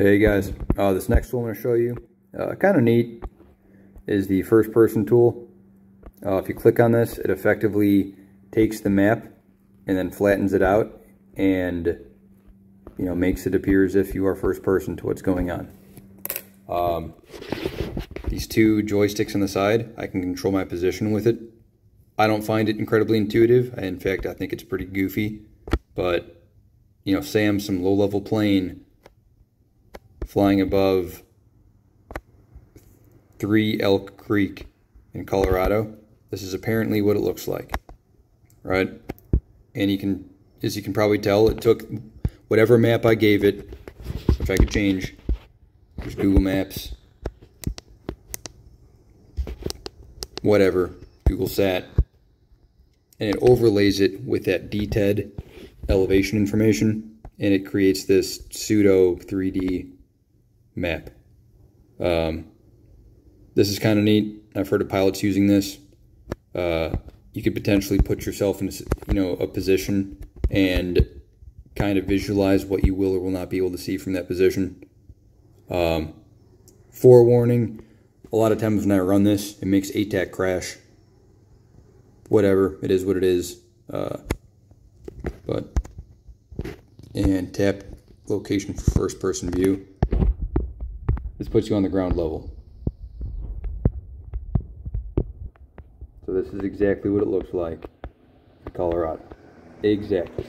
Hey guys, uh, this next tool I'm going to show you, uh, kind of neat, is the first person tool. Uh, if you click on this, it effectively takes the map and then flattens it out and you know makes it appear as if you are first person to what's going on. Um, these two joysticks on the side, I can control my position with it. I don't find it incredibly intuitive. In fact, I think it's pretty goofy. But, you know, say I'm some low-level plane flying above Three Elk Creek in Colorado. This is apparently what it looks like, right? And you can, as you can probably tell, it took whatever map I gave it, which I could change. There's Google Maps, whatever, Google Sat, and it overlays it with that DTED elevation information, and it creates this pseudo 3D map. Um, this is kind of neat. I've heard of pilots using this. Uh, you could potentially put yourself in a, you know a position and kind of visualize what you will or will not be able to see from that position. Um, forewarning, a lot of times when I run this, it makes ATAK crash. Whatever, it is what it is. Uh, but, and tap location for first person view. This puts you on the ground level. So this is exactly what it looks like in Colorado. Exactly.